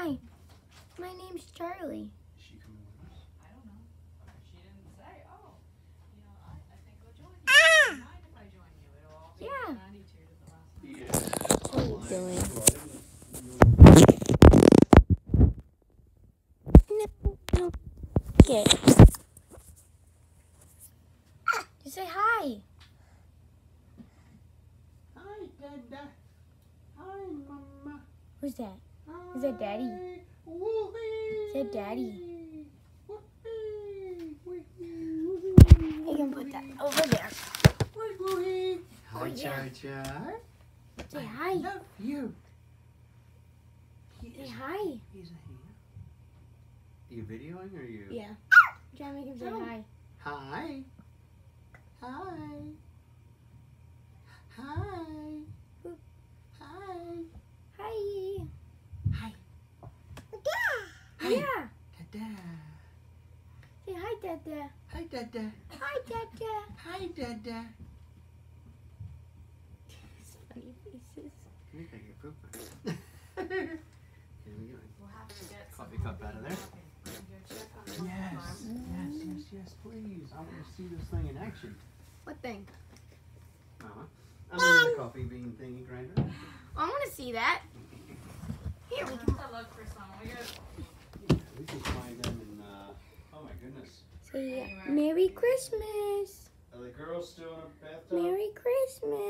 hi. My name's Charlie. Is she coming with us? I don't know. She didn't say, oh, you know, I, I think I'll join you. Ah! Do you mind if I join you? It'll all be Yeah. 92 to the last one. Yeah. What are you doing? No, no. Get. Just ah, say hi. Hi, Dada. Hi, Mama. Who's that? Is that Daddy? Is that Daddy? You can put that over there. Hi, Oh, yeah. Jar. Say I hi. love you. He Say hi. He's a here. Are you videoing or are you? Yeah. Ah! Try to make him say. Hi. Hi. Hi. Boop. Hi. Hi. Hi. Hi. Yeah. Dada. Say hi, Dada. Hi, Dada. Hi, Dada. Hi, Dada. Funny faces. You think you're pooping. Here we go. We'll have to get Coffee cup out of there. Go check on the Yes. Yes, yes, yes, please. I want to see this thing in action. What thing? Mama. I'm in the coffee bean thingy grinder. I want to see that. Here we We'll go. have to look for some. We got Yeah, we can find them in, uh, my. Say Merry Christmas. Are the girls still in a bathtub? Merry Christmas.